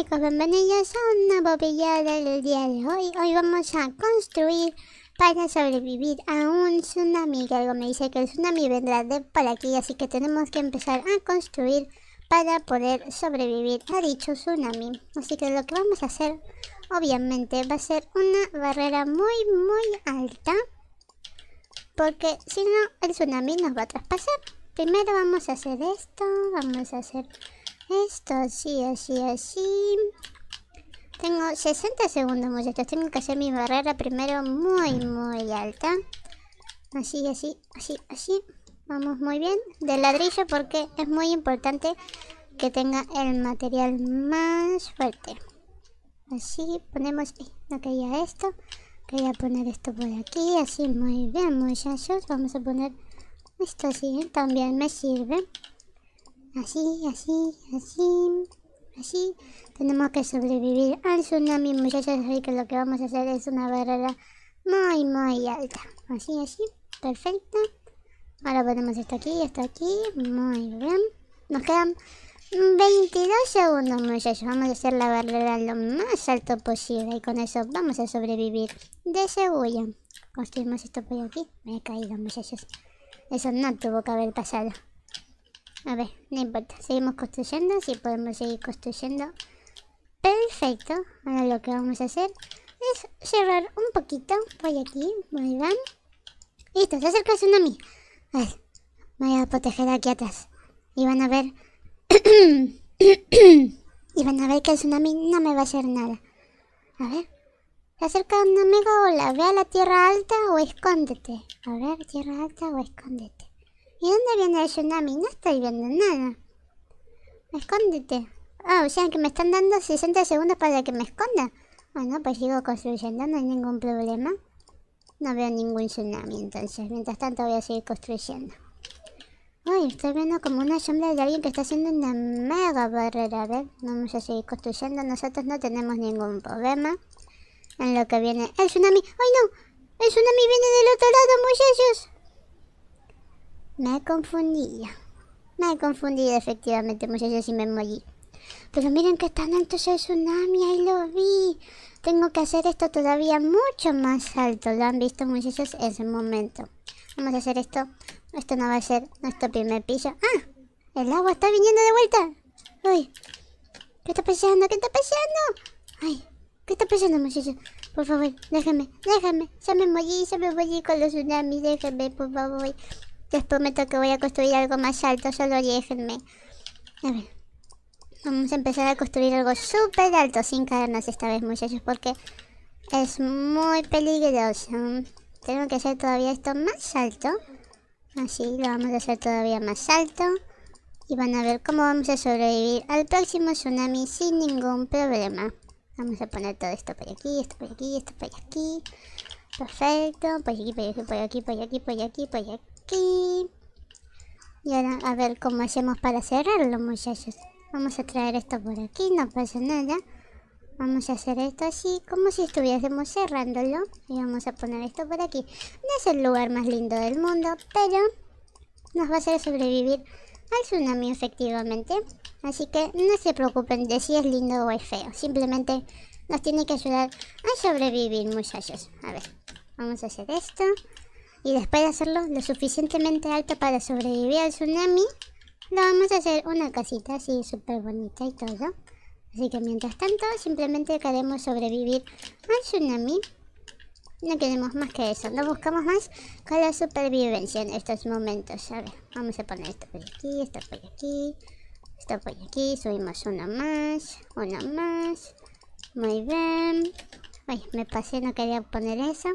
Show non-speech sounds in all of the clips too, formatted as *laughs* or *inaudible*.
chicos, bienvenidos a una bobilla del día de hoy. Hoy vamos a construir para sobrevivir a un tsunami. Que algo me dice que el tsunami vendrá de por aquí, así que tenemos que empezar a construir para poder sobrevivir a dicho tsunami. Así que lo que vamos a hacer, obviamente, va a ser una barrera muy, muy alta. Porque si no, el tsunami nos va a traspasar. Primero vamos a hacer esto, vamos a hacer esto así, así, así. Tengo 60 segundos, muchachos. Tengo que hacer mi barrera primero muy, muy alta. Así, así, así, así. Vamos muy bien. De ladrillo porque es muy importante que tenga el material más fuerte. Así ponemos... no quería esto. Quería poner esto por aquí. Así, muy bien, muchachos. Vamos a poner esto así. También me sirve. Así, así, así, así. Tenemos que sobrevivir al tsunami, muchachos. Así que lo que vamos a hacer es una barrera muy, muy alta. Así, así. Perfecto. Ahora ponemos esto aquí, esto aquí. Muy bien. Nos quedan 22 segundos, muchachos. Vamos a hacer la barrera lo más alto posible. Y con eso vamos a sobrevivir de seguro. Construimos esto por aquí. Me he caído, muchachos. Eso no tuvo que haber pasado. A ver, no importa. Seguimos construyendo. Si podemos seguir construyendo. Perfecto. Ahora lo que vamos a hacer es cerrar un poquito por aquí. Muy bien. Listo, se acerca el tsunami. A ver, voy a proteger aquí atrás. Y van a ver... *coughs* y van a ver que el tsunami no me va a hacer nada. A ver. Se acerca un amigo. Hola, ve a la tierra alta o escóndete. A ver, tierra alta o escóndete. ¿Y dónde viene el tsunami? No estoy viendo nada. Escóndete. Ah, o sea que me están dando 60 segundos para que me esconda. Bueno, pues sigo construyendo, no hay ningún problema. No veo ningún tsunami entonces. Mientras tanto voy a seguir construyendo. Uy, estoy viendo como una sombra de alguien que está haciendo una mega barrera. A ver, vamos a seguir construyendo. Nosotros no tenemos ningún problema. En lo que viene el tsunami. ¡Ay no! El tsunami viene del otro lado, muchachos. Me he confundido. Me he confundido efectivamente, muchachos, y me morí. Pero miren que tan alto es el tsunami, ahí lo vi. Tengo que hacer esto todavía mucho más alto. Lo han visto, muchachos, en ese momento. Vamos a hacer esto. Esto no va a ser nuestro primer piso. ¡Ah! El agua está viniendo de vuelta. ¡Ay! ¿Qué está pasando? ¿Qué está pasando? ¡Ay! ¿Qué está pasando, muchachos? Por favor, déjenme, déjenme. Ya me morí, ya me morí con los tsunamis. Déjenme, por favor. Les prometo que voy a construir algo más alto, solo déjenme. A ver. Vamos a empezar a construir algo súper alto sin caernos esta vez, muchachos, porque es muy peligroso. Tengo que hacer todavía esto más alto. Así, lo vamos a hacer todavía más alto. Y van a ver cómo vamos a sobrevivir al próximo tsunami sin ningún problema. Vamos a poner todo esto por aquí, esto por aquí, esto por aquí. Perfecto. Por aquí, por aquí, por aquí, por aquí, por aquí, por aquí. Y ahora a ver cómo hacemos para cerrarlo, muchachos. Vamos a traer esto por aquí, no pasa nada. Vamos a hacer esto así, como si estuviésemos cerrándolo. Y vamos a poner esto por aquí. No es el lugar más lindo del mundo, pero nos va a hacer sobrevivir al tsunami efectivamente. Así que no se preocupen de si es lindo o es feo. Simplemente nos tiene que ayudar a sobrevivir, muchachos. A ver, vamos a hacer esto. Y después de hacerlo lo suficientemente alto para sobrevivir al tsunami, lo vamos a hacer una casita así súper bonita y todo. Así que mientras tanto, simplemente queremos sobrevivir al tsunami. No queremos más que eso, no buscamos más que la supervivencia en estos momentos. A ver, vamos a poner esto por aquí, esto por aquí, esto por aquí, subimos uno más, uno más. Muy bien. Ay, me pasé, no quería poner eso.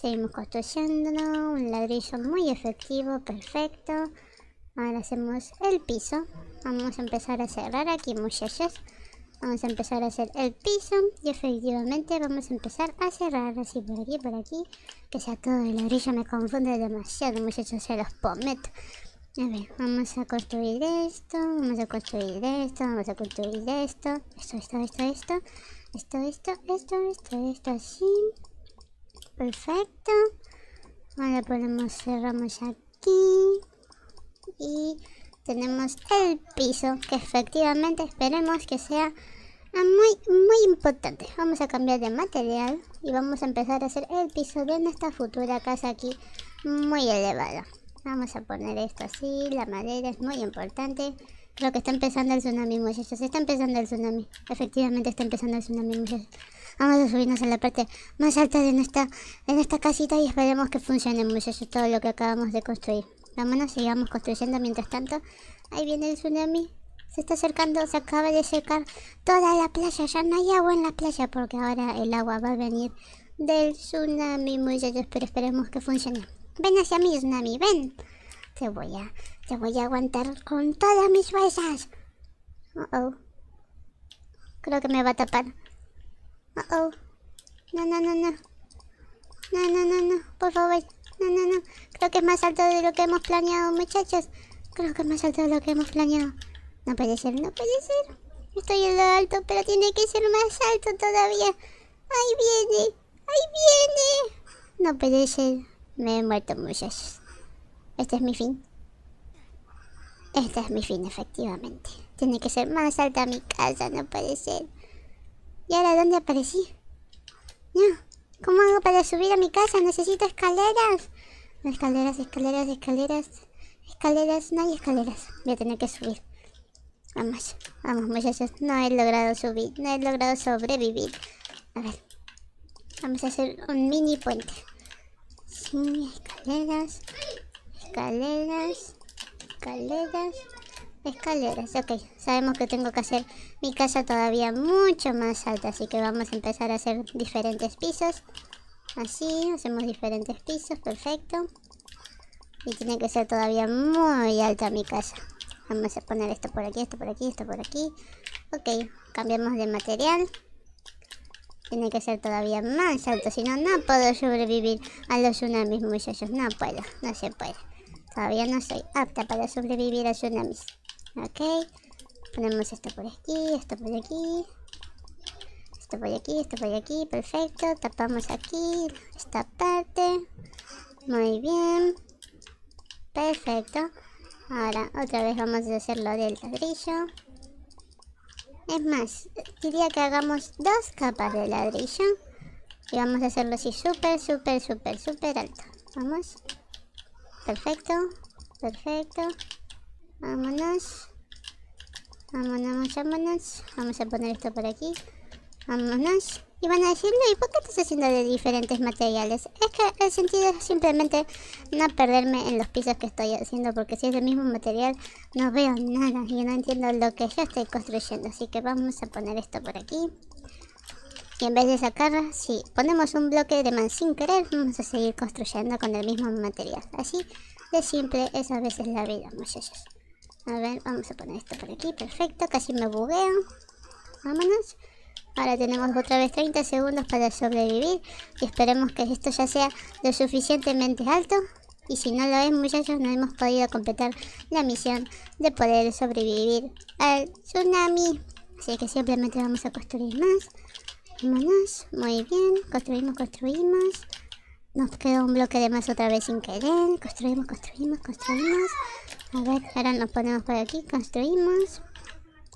Seguimos construyendo un ladrillo muy efectivo, perfecto. Ahora hacemos el piso. Vamos a empezar a cerrar aquí, muchachos. Vamos a empezar a hacer el piso y efectivamente vamos a empezar a cerrar así por aquí, por aquí. Que sea todo el ladrillo me confunde demasiado, muchachos, se los prometo. A ver, vamos a construir esto, vamos a construir esto, vamos a construir esto, esto, esto, esto, esto, esto, esto, esto, esto, esto, así. Perfecto. Ahora ponemos, cerramos aquí. Y tenemos el piso, que efectivamente esperemos que sea Ah, muy, muy importante. Vamos a cambiar de material y vamos a empezar a hacer el piso de nuestra futura casa aquí muy elevada. Vamos a poner esto así, la madera es muy importante. Creo que está empezando el tsunami, muchachos. Está empezando el tsunami. Efectivamente está empezando el tsunami, muchachos. Vamos a subirnos a la parte más alta de nuestra, de nuestra casita y esperemos que funcione, muchachos, todo lo que acabamos de construir. Vámonos, sigamos construyendo mientras tanto. Ahí viene el tsunami. Se está acercando, se acaba de secar toda la playa. Ya no hay agua en la playa porque ahora el agua va a venir del tsunami, muchachos. Pero esperemos que funcione. Ven hacia mí, tsunami, ven. Te voy a, te voy a aguantar con todas mis fuerzas. Oh, oh. Creo que me va a tapar. Oh, oh. No, no, no, no. No, no, no, no. Por favor. No, no, no. Creo que es más alto de lo que hemos planeado, muchachos. Creo que es más alto de lo que hemos planeado. No puede ser, no puede ser. Estoy en lo alto, pero tiene que ser más alto todavía. Ahí viene, ahí viene. No puede ser. Me he muerto, muchachos. Este es mi fin. Este es mi fin, efectivamente. Tiene que ser más alta mi casa, no puede ser. ¿Y ahora dónde aparecí? No. ¿Cómo hago para subir a mi casa? Necesito escaleras. Escaleras, escaleras, escaleras. Escaleras, no hay escaleras. Voy a tener que subir. Vamos, vamos muchachos. No he logrado subir, no he logrado sobrevivir. A ver. Vamos a hacer un mini puente. Sí, escaleras. Escaleras. Escaleras. Escaleras, ok. Sabemos que tengo que hacer mi casa todavía mucho más alta. Así que vamos a empezar a hacer diferentes pisos. Así, hacemos diferentes pisos, perfecto. Y tiene que ser todavía muy alta mi casa. Vamos a poner esto por aquí, esto por aquí, esto por aquí. Ok, cambiamos de material. Tiene que ser todavía más alto, si no, no puedo sobrevivir a los tsunamis, muchachos. No puedo, no se puede. Todavía no soy apta para sobrevivir a tsunamis. Ok, ponemos esto por aquí, esto por aquí. Esto por aquí, esto por aquí, perfecto. Tapamos aquí esta parte. Muy bien. Perfecto. Ahora, otra vez vamos a hacer lo del ladrillo. Es más, diría que hagamos dos capas de ladrillo. Y vamos a hacerlo así súper, súper, súper, súper alto. Vamos. Perfecto. Perfecto. Vámonos. Vámonos, vámonos. Vamos a poner esto por aquí. Vámonos. Y van a decirle, ¿y por qué estás haciendo de diferentes materiales? Es que el sentido es simplemente no perderme en los pisos que estoy haciendo, porque si es del mismo material no veo nada y no entiendo lo que yo estoy construyendo. Así que vamos a poner esto por aquí. Y en vez de sacar, si ponemos un bloque de man sin querer, vamos a seguir construyendo con el mismo material. Así de simple es a veces la vida, muchachos. A ver, vamos a poner esto por aquí, perfecto, casi me bugueo. Vámonos. Ahora tenemos otra vez 30 segundos para sobrevivir y esperemos que esto ya sea lo suficientemente alto. Y si no lo es, muchachos, no hemos podido completar la misión de poder sobrevivir al tsunami. Así que simplemente vamos a construir más. Vámonos, muy bien, construimos, construimos. Nos queda un bloque de más otra vez sin querer. Construimos, construimos, construimos. A ver, ahora nos ponemos por aquí, construimos.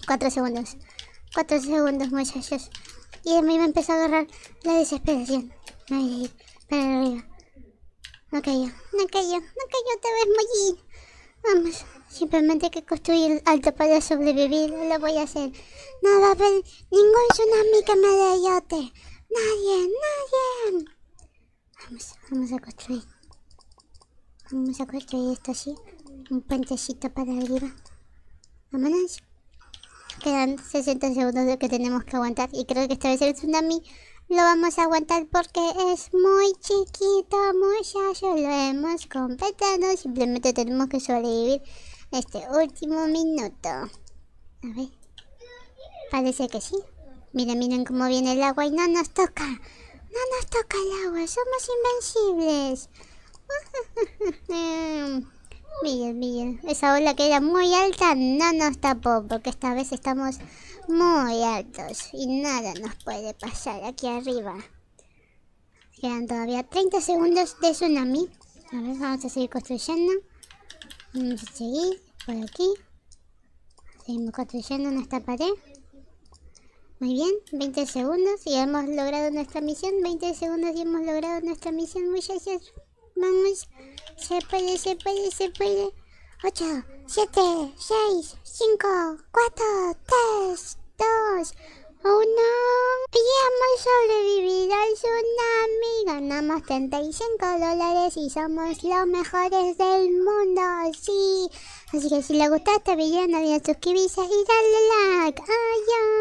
Cuatro segundos. Cuatro segundos, muchachos. Y a mí me empezó a agarrar la desesperación. Ay, para arriba. No cayó, no cayó, no cayó otra vez Molly. Vamos, simplemente hay que construir alto para sobrevivir. Lo voy a hacer. No va a haber ningún tsunami que me derrote. Nadie, nadie. Vamos, vamos a construir. Vamos a construir esto así. Un puentecito para arriba. Vámonos. Quedan 60 segundos de que tenemos que aguantar. Y creo que esta vez el tsunami lo vamos a aguantar porque es muy chiquito, muchachos. Lo hemos completado. Simplemente tenemos que sobrevivir este último minuto. A ver. Parece que sí. Miren, miren cómo viene el agua y no nos toca. No nos toca el agua. Somos invencibles. *laughs* *laughs* Miren, miren, esa ola que era muy alta no nos tapó porque esta vez estamos muy altos y nada nos puede pasar aquí arriba. Quedan todavía 30 segundos de tsunami. A ver, vamos a seguir construyendo. Vamos a seguir por aquí. Seguimos construyendo nuestra pared. Muy bien, 20 segundos y hemos logrado nuestra misión. 20 segundos y hemos logrado nuestra misión, muchachos. Vamos, se puede, se puede, se puede. 8, 7, 6, 5, 4, 3, 2, 1. Y hemos sobrevivido al tsunami. Ganamos 35 dólares y somos los mejores del mundo. Sí. Así que si les gustó este video no olviden suscribirse y darle like. Adiós.